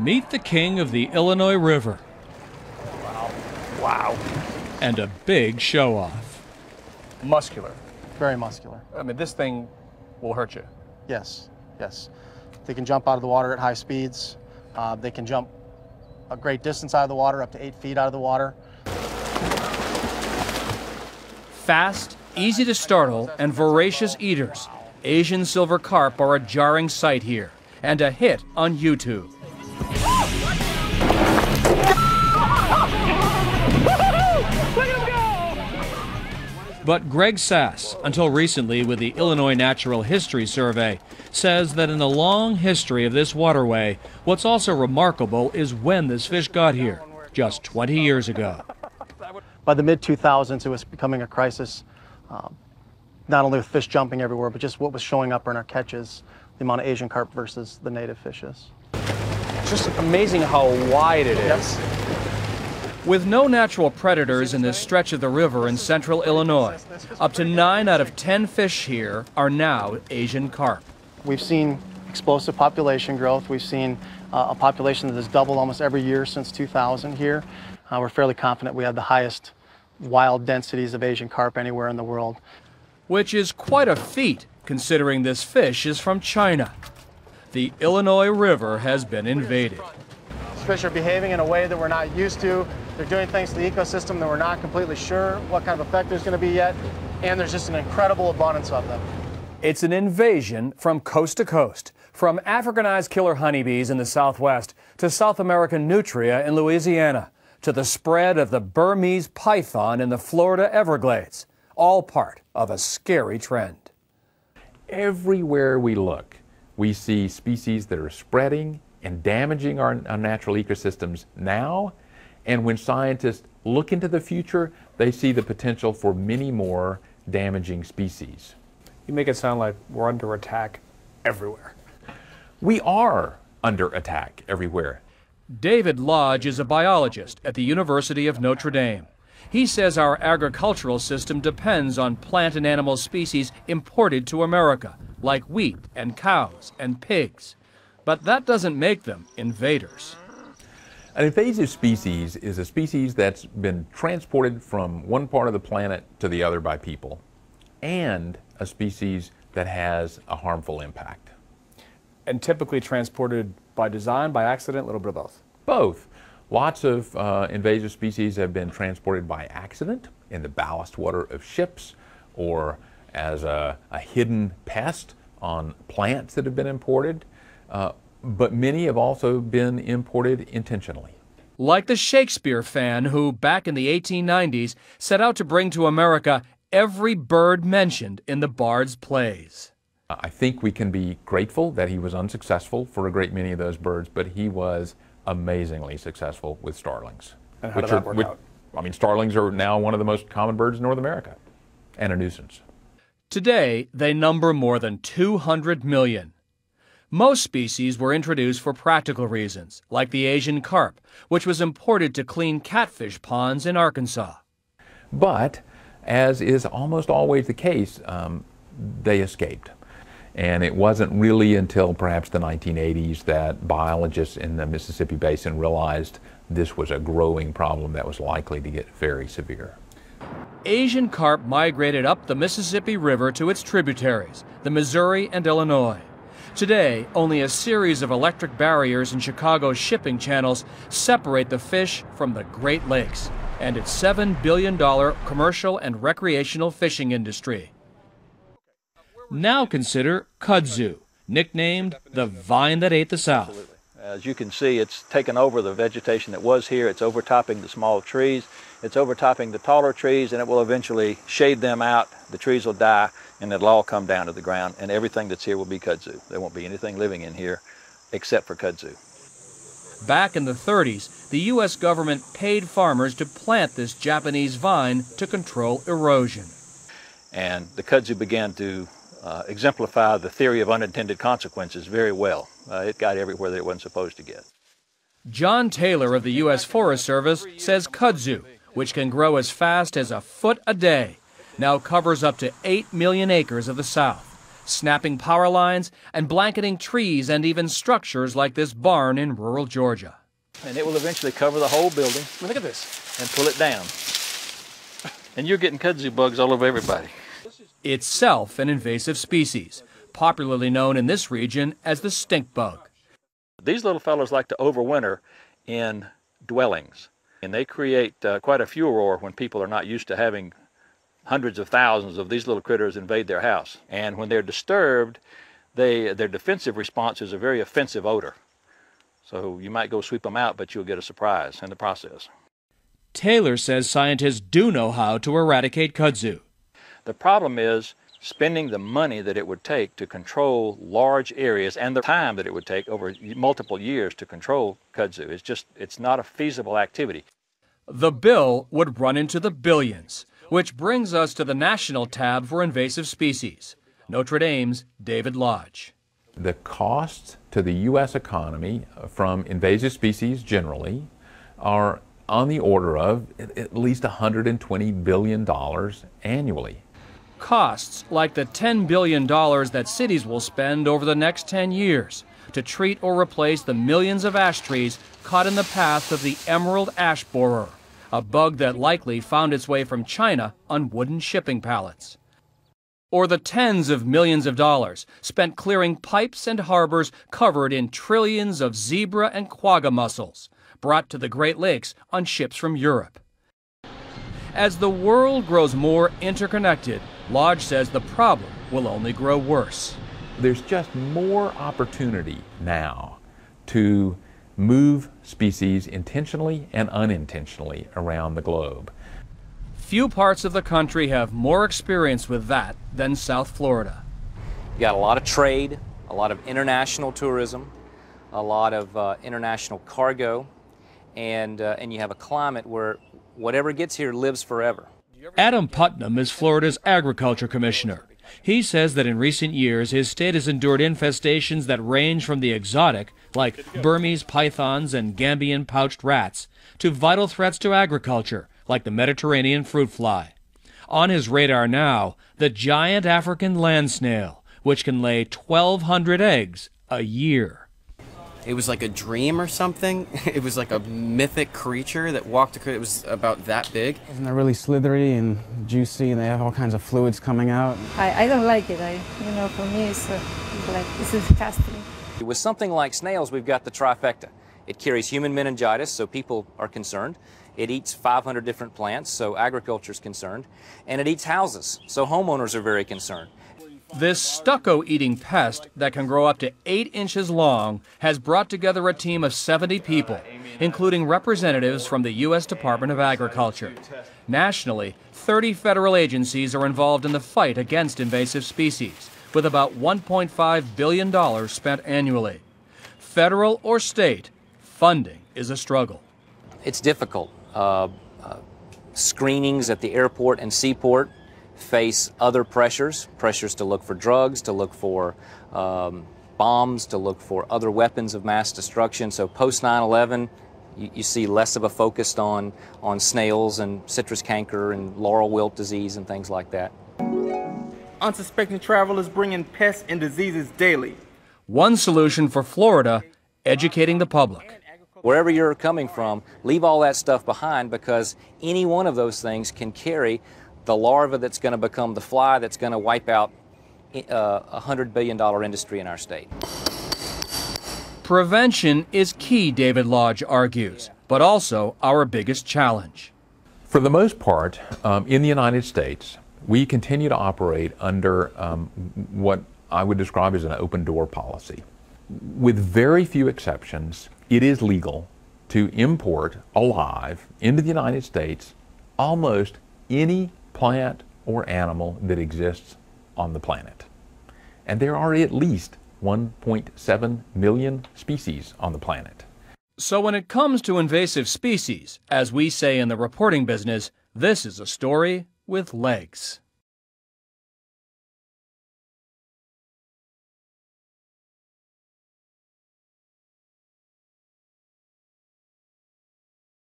Meet the king of the Illinois River. Wow. Wow. And a big show off. Muscular. Very muscular. I mean, this thing will hurt you. Yes, yes. They can jump out of the water at high speeds. Uh, they can jump a great distance out of the water, up to eight feet out of the water. Fast, easy to startle, and voracious eaters. Asian silver carp are a jarring sight here and a hit on YouTube. But Greg Sass, until recently with the Illinois Natural History Survey, says that in the long history of this waterway, what's also remarkable is when this fish got here, just 20 years ago. By the mid 2000s, it was becoming a crisis, uh, not only with fish jumping everywhere, but just what was showing up in our catches, the amount of Asian carp versus the native fishes. Just amazing how wide it is. Yes. With no natural predators in this stretch of the river in central Illinois, up to 9 out of 10 fish here are now Asian carp. We've seen explosive population growth. We've seen uh, a population that has doubled almost every year since 2000 here. Uh, we're fairly confident we have the highest wild densities of Asian carp anywhere in the world. Which is quite a feat considering this fish is from China. The Illinois River has been invaded. Fish are behaving in a way that we're not used to. They're doing things to the ecosystem that we're not completely sure what kind of effect there's going to be yet, and there's just an incredible abundance of them. It's an invasion from coast to coast, from Africanized killer honeybees in the southwest to South American nutria in Louisiana, to the spread of the Burmese python in the Florida Everglades, all part of a scary trend. Everywhere we look, we see species that are spreading and damaging our, our natural ecosystems now. And when scientists look into the future, they see the potential for many more damaging species. You make it sound like we're under attack everywhere. We are under attack everywhere. David Lodge is a biologist at the University of Notre Dame. He says our agricultural system depends on plant and animal species imported to America, like wheat and cows and pigs. But that doesn't make them invaders. An invasive species is a species that's been transported from one part of the planet to the other by people and a species that has a harmful impact. And typically transported by design, by accident, a little bit of both? Both. Lots of uh, invasive species have been transported by accident in the ballast water of ships or as a, a hidden pest on plants that have been imported. Uh, but many have also been imported intentionally. Like the Shakespeare fan who, back in the 1890s, set out to bring to America every bird mentioned in the Bard's plays. I think we can be grateful that he was unsuccessful for a great many of those birds, but he was amazingly successful with starlings. And how did that are, work which, out? I mean, starlings are now one of the most common birds in North America and a nuisance. Today, they number more than 200 million. Most species were introduced for practical reasons, like the Asian carp, which was imported to clean catfish ponds in Arkansas. But as is almost always the case, um, they escaped. And it wasn't really until perhaps the 1980s that biologists in the Mississippi Basin realized this was a growing problem that was likely to get very severe. Asian carp migrated up the Mississippi River to its tributaries, the Missouri and Illinois. Today, only a series of electric barriers in Chicago's shipping channels separate the fish from the Great Lakes and its $7 billion commercial and recreational fishing industry. Now consider kudzu, nicknamed the vine that ate the South. As you can see, it's taken over the vegetation that was here. It's overtopping the small trees. It's overtopping the taller trees, and it will eventually shade them out. The trees will die, and it'll all come down to the ground, and everything that's here will be kudzu. There won't be anything living in here except for kudzu. Back in the 30s, the U.S. government paid farmers to plant this Japanese vine to control erosion. And the kudzu began to uh, exemplify the theory of unintended consequences very well. Uh, it got everywhere that it wasn't supposed to get. John Taylor of the U.S. Forest Service says kudzu, which can grow as fast as a foot a day, now covers up to 8 million acres of the South. snapping power lines and blanketing trees and even structures like this barn in rural Georgia. And it will eventually cover the whole building. Look at this. And pull it down. And you're getting kudzu bugs all over everybody. Itself an invasive species, popularly known in this region as the stink bug. These little fellows like to overwinter in dwellings. And they create uh, quite a furor when people are not used to having hundreds of thousands of these little critters invade their house. And when they're disturbed, they, their defensive response is a very offensive odor. So you might go sweep them out, but you'll get a surprise in the process. Taylor says scientists do know how to eradicate kudzu. The problem is spending the money that it would take to control large areas and the time that it would take over multiple years to control kudzu. It's just, it's not a feasible activity. The bill would run into the billions, which brings us to the national tab for invasive species. Notre Dame's David Lodge. The costs to the U.S. economy uh, from invasive species generally are on the order of at least $120 billion annually costs like the $10 billion that cities will spend over the next 10 years to treat or replace the millions of ash trees caught in the path of the emerald ash borer, a bug that likely found its way from China on wooden shipping pallets. Or the tens of millions of dollars spent clearing pipes and harbors covered in trillions of zebra and quagga mussels brought to the Great Lakes on ships from Europe. As the world grows more interconnected, Lodge says the problem will only grow worse. There's just more opportunity now to move species intentionally and unintentionally around the globe. Few parts of the country have more experience with that than South Florida. You got a lot of trade, a lot of international tourism, a lot of uh, international cargo, and, uh, and you have a climate where whatever gets here lives forever. Adam Putnam is Florida's agriculture commissioner. He says that in recent years, his state has endured infestations that range from the exotic, like Burmese pythons and Gambian pouched rats, to vital threats to agriculture, like the Mediterranean fruit fly. On his radar now, the giant African land snail, which can lay 1,200 eggs a year. It was like a dream or something. It was like a mythic creature that walked across. It was about that big. And they're really slithery and juicy, and they have all kinds of fluids coming out. I, I don't like it. I, you know, for me, it's, uh, like it's disgusting. With something like snails, we've got the trifecta. It carries human meningitis, so people are concerned. It eats 500 different plants, so agriculture is concerned. And it eats houses, so homeowners are very concerned. This stucco eating pest that can grow up to 8 inches long has brought together a team of 70 people, including representatives from the U.S. Department of Agriculture. Nationally, 30 federal agencies are involved in the fight against invasive species, with about $1.5 billion spent annually. Federal or state, funding is a struggle. It's difficult. Uh, uh, screenings at the airport and seaport face other pressures, pressures to look for drugs, to look for um, bombs, to look for other weapons of mass destruction. So post 9-11, you, you, see less of a focus on, on snails and citrus canker and laurel wilt disease and things like that. Unsuspecting travelers bringing pests and diseases daily. One solution for Florida, educating the public. Wherever you're coming from, leave all that stuff behind because any one of those things can carry the larva that's going to become the fly that's going to wipe out uh, a $100 billion industry in our state. Prevention is key, David Lodge argues, but also our biggest challenge. For the most part, um, in the United States, we continue to operate under um, what I would describe as an open door policy. With very few exceptions, it is legal to import alive into the United States almost any plant or animal that exists on the planet. And there are at least 1.7 million species on the planet. So when it comes to invasive species, as we say in the reporting business, this is a story with legs.